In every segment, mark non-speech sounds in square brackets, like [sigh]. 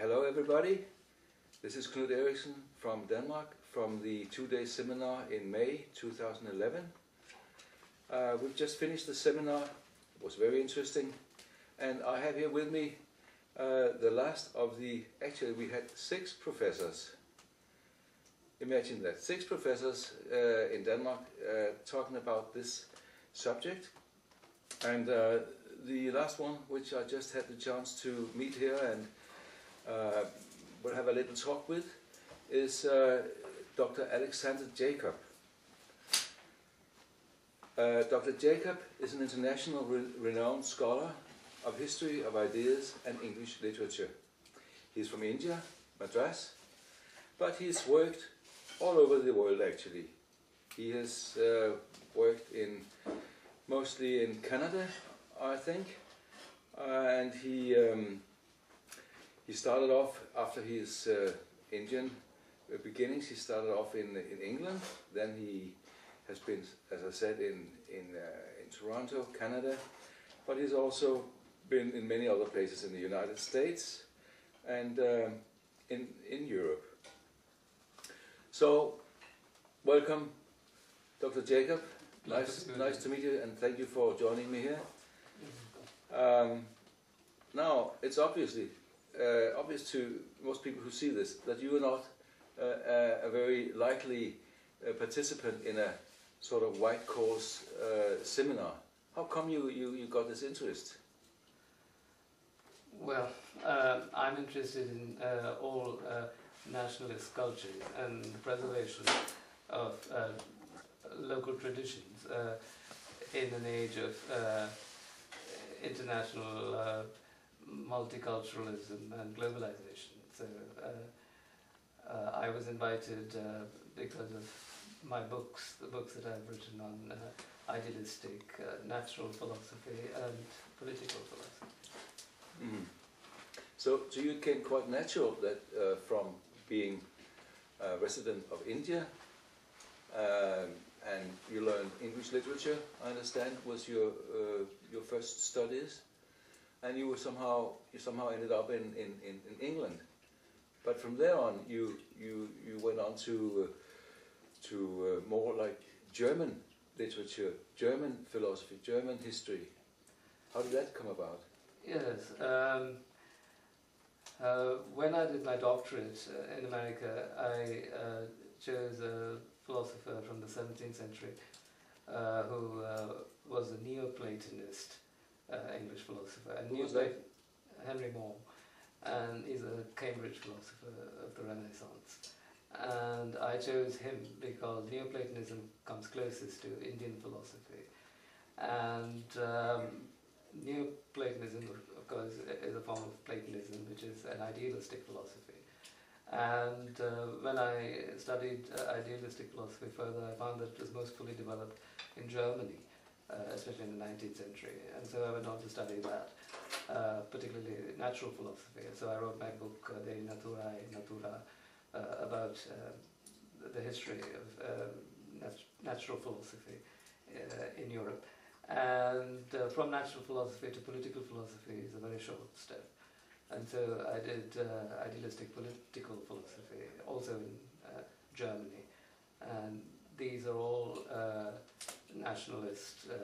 hello everybody. This is Knud Eriksen from Denmark from the two-day seminar in May 2011. Uh, we've just finished the seminar. It was very interesting. And I have here with me uh, the last of the, actually we had six professors. Imagine that, six professors uh, in Denmark uh, talking about this subject. And uh, the last one, which I just had the chance to meet here and uh, will have a little talk with, is uh, Dr. Alexander Jacob. Uh, Dr. Jacob is an international re renowned scholar of history of ideas and English literature. He's from India, Madras, but he's worked all over the world actually. He has uh, worked in mostly in Canada, I think, uh, and he um, he started off after his uh, Indian beginnings. He started off in in England. Then he has been, as I said, in in uh, in Toronto, Canada, but he's also been in many other places in the United States and um, in in Europe. So, welcome, Dr. Jacob. Nice, nice to meet you, and thank you for joining me here. Um, now, it's obviously uh, obvious to most people who see this that you are not uh, a very likely uh, participant in a sort of white course uh, seminar. How come you, you, you got this interest? Well, uh, I'm interested in uh, all nationalist cultures and the preservation of local traditions in an age of international uh, multiculturalism and globalization. So uh, uh, I was invited uh, because of my books, the books that I've written on uh, idealistic, uh, natural philosophy and political philosophy. Mm. So, so you came quite natural that from being a resident of India um, and you learned English literature, I understand, was your uh, your first studies, and you were somehow you somehow ended up in, in, in, in England. But from there on, you you you went on to uh, to uh, more like German literature, German philosophy, German history. How did that come about? Yes. Um, uh, when I did my doctorate uh, in America, I uh, chose a philosopher from the 17th century uh, who was a Neoplatonist uh, English philosopher. And who was that? Henry More. And he's a Cambridge philosopher of the Renaissance. And I chose him because Neoplatonism comes closest to Indian philosophy. And um, Neoplatonism, of course, is a form of Platonism, which is an idealistic philosophy. And uh, when I studied uh, idealistic philosophy further, I found that it was most fully developed in Germany, especially in the 19th century. And so I went on to study that, uh, particularly natural philosophy. So I wrote my book, uh, De Natura, uh, about the history of nat natural philosophy in Europe. And from natural philosophy to political philosophy is a very short step. And so I did uh, idealistic political philosophy, also in uh, Germany. And these are all uh, nationalist uh,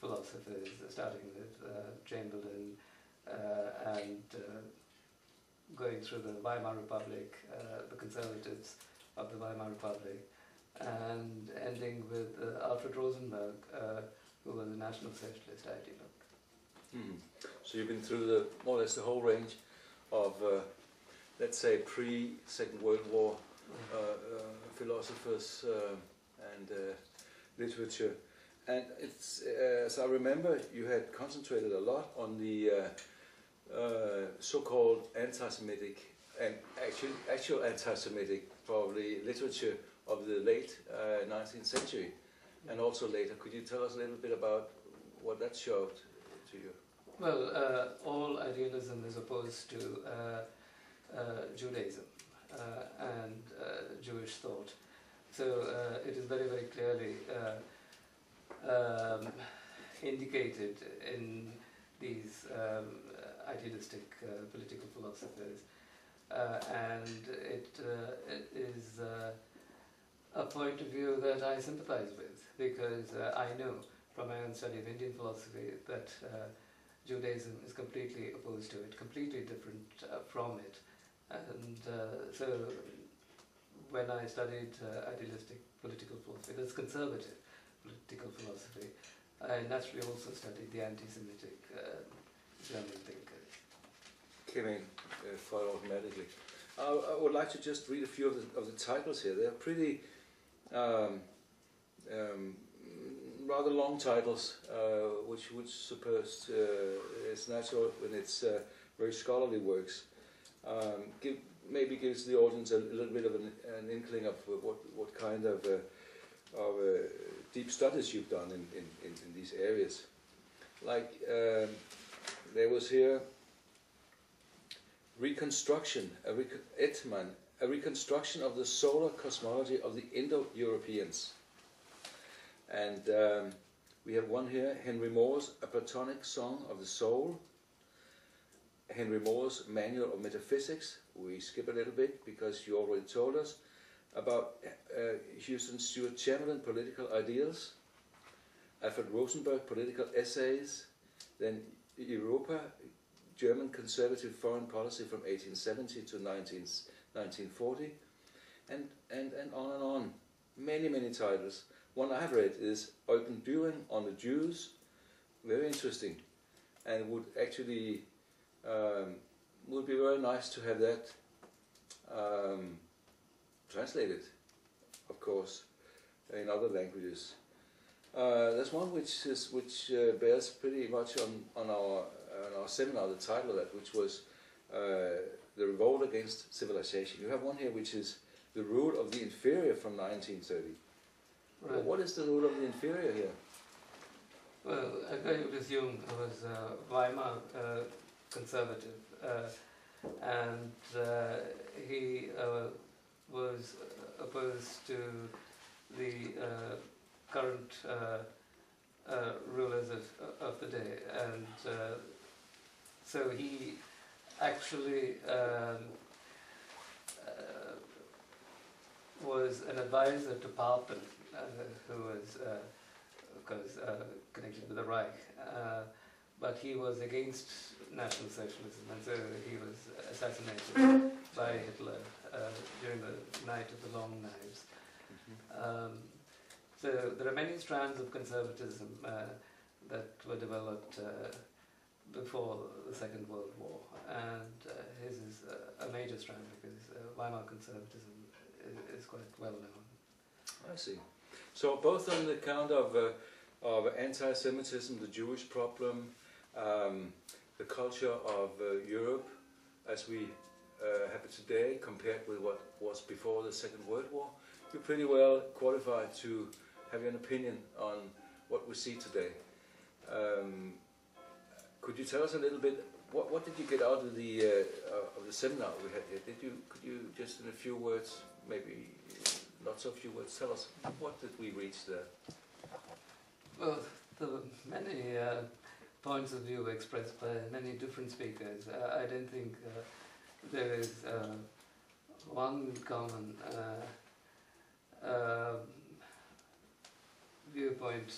philosophers, starting with uh, Chamberlain uh, and going through the Weimar Republic, the conservatives of the Weimar Republic, and ending with Alfred Rosenberg, who was a National Socialist ideologue. Mm. So you've been through the more or less the whole range of, uh, let's say, pre-Second World War uh, uh, philosophers uh, and uh, literature. And it's, uh, as I remember, you had concentrated a lot on the so-called anti-Semitic and actual, actual anti-Semitic, probably literature of the late 19th century and also later. Could you tell us a little bit about what that showed to you? Well, uh, all idealism is opposed to uh, uh, Judaism uh, and uh, Jewish thought. So uh, it is very, very clearly um, indicated in these um, idealistic political philosophers uh, and it, uh, it is uh, a point of view that I sympathize with because uh, I know from my own study of Indian philosophy that uh, Judaism is completely opposed to it, completely different uh, from it. And uh, so when I studied uh, idealistic political philosophy, that's conservative political philosophy, I naturally also studied the anti-Semitic uh, German thinkers. Came in uh, quite automatically. I, I would like to just read a few of the, of the titles here. They're pretty um, um, rather long titles, uh, which would suppose uh, it's natural when it's uh, very scholarly works. Um, give, maybe gives the audience a, little bit of an, an inkling of what, what kind of, uh, of uh, deep studies you've done in, in, in, in these areas. Like um, there was here reconstruction, a rec- Atman, a reconstruction of the solar cosmology of the Indo-Europeans. And um, we have one here, Henry More's A Platonic Song of the Soul. Henry More's Manual of Metaphysics. We skip a little bit because you already told us about uh, Houston Stewart Chamberlain, Political Ideals. Alfred Rosenberg, Political Essays. Then Europa, German Conservative Foreign Policy from 1870 to 19, 1940. And, and, and on and on. Many, many titles. One I've read is Eugen Dühring on the Jews. Very interesting. And would actually um, would be very nice to have that um, translated, of course, in other languages. Uh, there's one which is which uh, bears pretty much on, on our on our seminar the title of that, which was uh, the revolt against civilization. You have one here which is the rule of the inferior from 1930. Well, Right. what is the rule of the inferior here? Well, I would assume it was uh, Weimar uh, conservative, uh, and uh, he uh, was opposed to the current rulers of, of the day, and so he actually um, was an advisor to Papen, uh, who was. Uh, of course, uh, connected with the Reich. But he was against National Socialism, and so he was assassinated [coughs] by Hitler uh, during the Night of the Long Knives. Um, so there are many strands of conservatism uh, that were developed uh, before the Second World War, and uh, his is uh, a major strand because uh, Weimar conservatism is, is quite well known. I see. So both on the account of uh, of anti-Semitism, the Jewish problem, um, the culture of uh, Europe as we uh, have it today compared with what was before the Second World War, you're pretty well qualified to have an opinion on what we see today. Um, could you tell us a little bit? What, what did you get out of the uh, uh, of the seminar we had here? Did you could you just in a few words, maybe not so few words, tell us what did we reach there? Well, there were many uh, points of view expressed by many different speakers. Uh, I don't think uh, there is uh, one common um viewpoint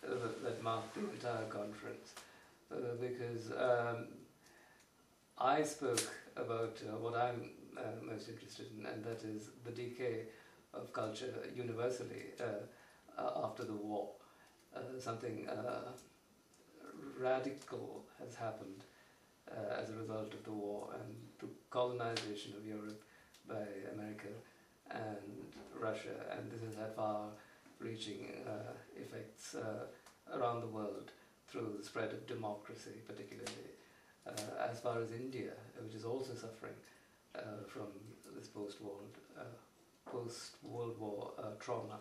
that, marked the entire conference because um, I spoke about what I'm most interested in, and that is the decay of culture universally uh, after the war uh, something uh, radical has happened uh, as a result of the war and the colonization of Europe by America and Russia, and this has had far-reaching uh, effects uh, around the world through the spread of democracy, particularly uh, as far as India, which is also suffering uh, from this post-war uh, post-World War trauma.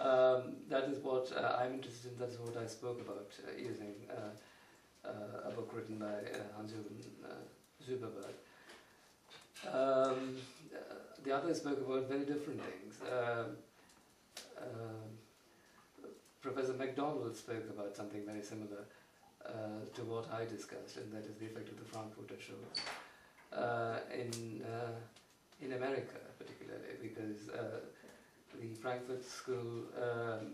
Um, that is what uh, I'm interested in. That is what I spoke about uh, using uh, uh, a book written by uh, Hans-Jürgen uh, Syberberg. Um, the others spoke about very different things. Um, um, Professor MacDonald spoke about something very similar to what I discussed, and that is the effect of the Frankfurt School. in in America, particularly because the Frankfurt School um,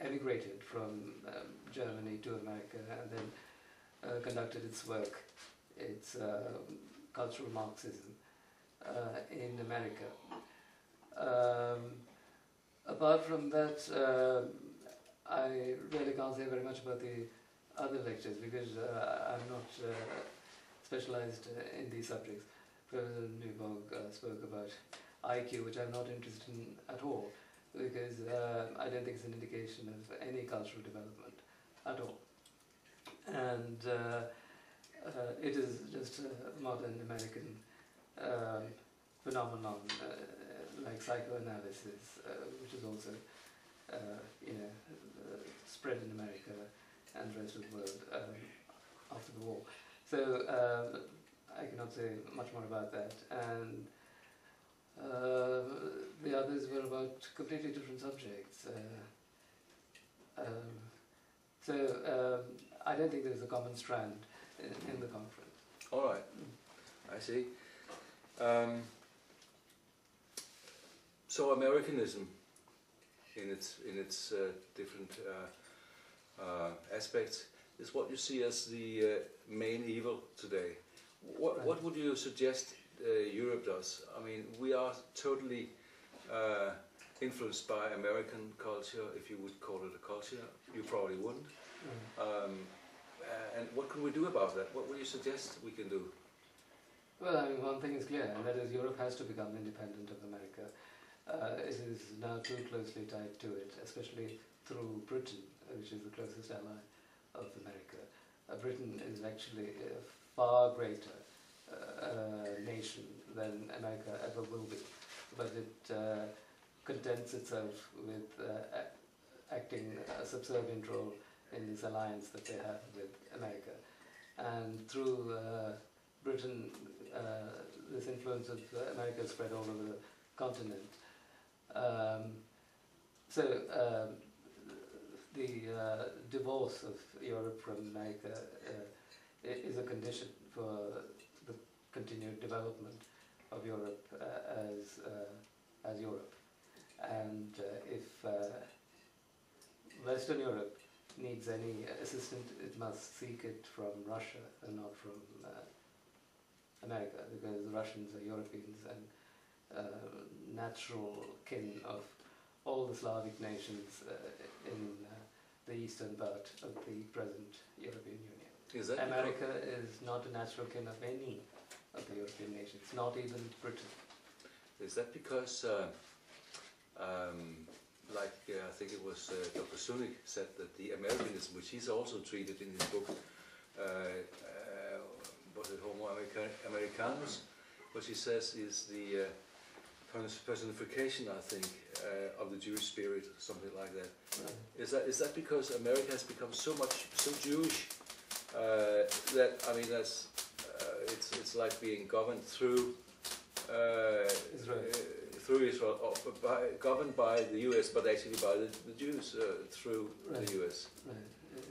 emigrated from um, Germany to America and then uh, conducted its work, its uh, cultural Marxism uh, in America. Um, apart from that, uh, I really can't say very much about the other lectures because uh, I'm not uh, specialized uh, in these subjects. Professor Nyborg spoke about IQ, which I'm not interested in at all because uh, I don't think it's an indication of any cultural development at all. And uh, uh, it is just a modern American um, phenomenon uh, like psychoanalysis, uh, which is also you know spread in America and the rest of the world um, after the war. So um, I cannot say much more about that. And uh, the others were about completely different subjects. Uh, um, so um, I don't think there's a common strand in, in the conference. All right, I see. Um, so Americanism, in its in its uh, different uh, uh, aspects, is what you see as the uh, main evil today. What Right. what would you suggest Europe does? I mean, we are totally uh, influenced by American culture, if you would call it a culture. You probably wouldn't. Um, uh, and what can we do about that? What would you suggest we can do? Well, I mean, one thing is clear, and that is Europe has to become independent of America. Uh, it is now too closely tied to it, especially through Britain, uh, which is the closest ally of America. Uh, Britain is actually a far greater uh, nation than America ever will be, but it uh, contents itself with uh, acting a subservient role in this alliance that they have with America. And through uh, Britain, uh, this influence of America spread all over the continent. Um, so um, the uh, divorce of Europe from America is a condition for continued development of Europe uh, as uh, as Europe. And uh, if uh, Western Europe needs any assistance, it must seek it from Russia and not from uh, America, because the Russians are Europeans and uh, natural kin of all the Slavic nations uh, in uh, the eastern part of the present European Union. Is America is not a natural kin of any of the European nations, not even Britain. Is that because, uh, um, like uh, I think it was uh, Dr. Sunić said that the Americanism, which he's also treated in his book, uh, uh, was it Homo America- Americanus, which he says is the uh, pers- personification, I think, uh, of the Jewish spirit, something like that. Is that is that because America has become so much so Jewish uh, that I mean that's it's it's like being governed through uh, Israel. uh, through Israel, or by, governed by the U.S., but actually by the, the Jews uh, through Right. the U.S. Right.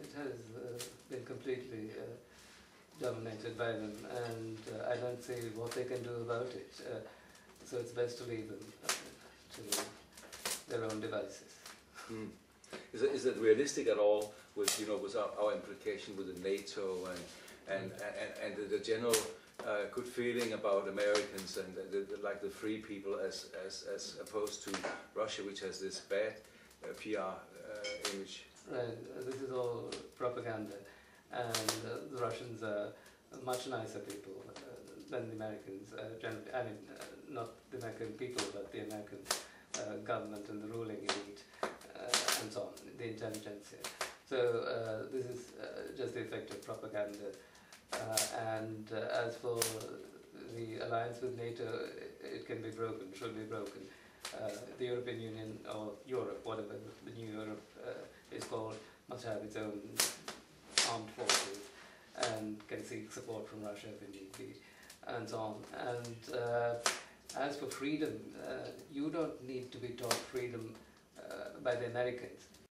It has uh, been completely uh, dominated by them, and uh, I don't see what they can do about it. Uh, so it's best to leave them uh, to their own devices. Hmm. Is it, is it realistic at all with you know with our, our implication with the NATO and and and, and the, general uh, good feeling about Americans and the, the, like the free people as, as as opposed to Russia, which has this bad uh, PR uh, image. Right. This is all propaganda, and the Russians are much nicer people uh, than the Americans. Uh, generally, I mean, not the American people, but the American government and the ruling elite, and so on, the intelligentsia. So uh, this is uh, just the effect of propaganda. Uh, and as for the alliance with NATO, it, can be broken, should be broken. Uh, the European Union or Europe, whatever the new Europe uh, is called, must have its own armed forces and can seek support from Russia if need be, and so on. And uh, as for freedom, you don't need to be taught freedom by the Americans.